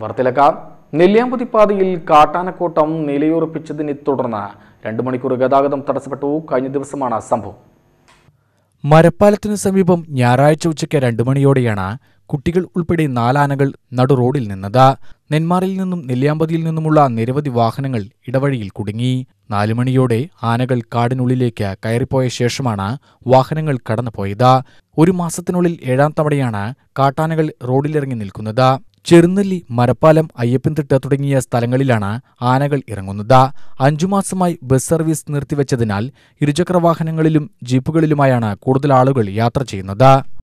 വാർത്തയിലേക്കാം. നെല്ലിയാമ്പതി പാതയിൽ കാട്ടാനക്കൂട്ടം നിലയുറപ്പിച്ചതിനെ തുടർന്ന് രണ്ടു മണിക്കൂർ ഗതാഗതം തടസ്സപ്പെട്ടു. കഴിഞ്ഞ ദിവസമാണ് സംഭവം. മരപ്പാലത്തിന് സമീപം ഞായറാഴ്ച ഉച്ചയ്ക്ക് രണ്ടു മണിയോടെയാണ് കുട്ടികൾ ഉൾപ്പെടെ നാലാനകൾ നടു റോഡിൽ നിന്നത്. നെന്മാറിൽ നിന്നും നെല്ലിയാമ്പതിയിൽ നിന്നുമുള്ള നിരവധി വാഹനങ്ങൾ ഇടവഴിയിൽ കുടുങ്ങി. നാലുമണിയോടെ ആനകൾ കാടിനുള്ളിലേക്ക് കയറിപ്പോയ ശേഷമാണ് വാഹനങ്ങൾ കടന്നുപോയത്. ഒരു മാസത്തിനുള്ളിൽ ഏഴാം തവണയാണ് കാട്ടാനകൾ റോഡിലിറങ്ങി നിൽക്കുന്നത്. ചെറുനെല്ലി മരപ്പാലം അയ്യപ്പൻതിട്ട തുടങ്ങിയ സ്ഥലങ്ങളിലാണ് ആനകൾ ഇറങ്ങുന്നത്. അഞ്ചു മാസമായി ബസ് സർവീസ് നിർത്തിവച്ചതിനാൽ ഇരുചക്രവാഹനങ്ങളിലും ജീപ്പുകളിലുമായാണ് കൂടുതൽ ആളുകൾ യാത്ര ചെയ്യുന്നത്.